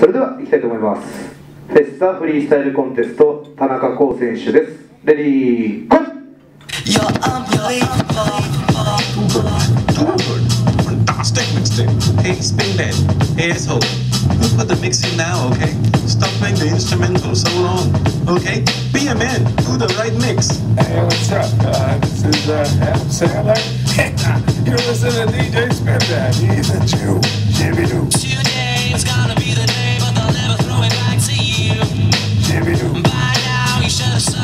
それでは行きたいと思いますフェスタフリースタイルコンテスト田中光選手ですレディーゴー You're unbelievable. Hey, spin that asshole. Who put the mix in now, okay? Stop playing the instrumental so long, okay? Be a man, do the right mix. Hey, what's up? Uh, this is uh, Adam Sandler. You're listening to DJ Spin That. He's a Jew. Jimmy Doo.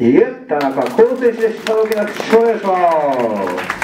いえ田中光選手でした。大きな拍手をお願いします。